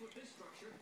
with this structure.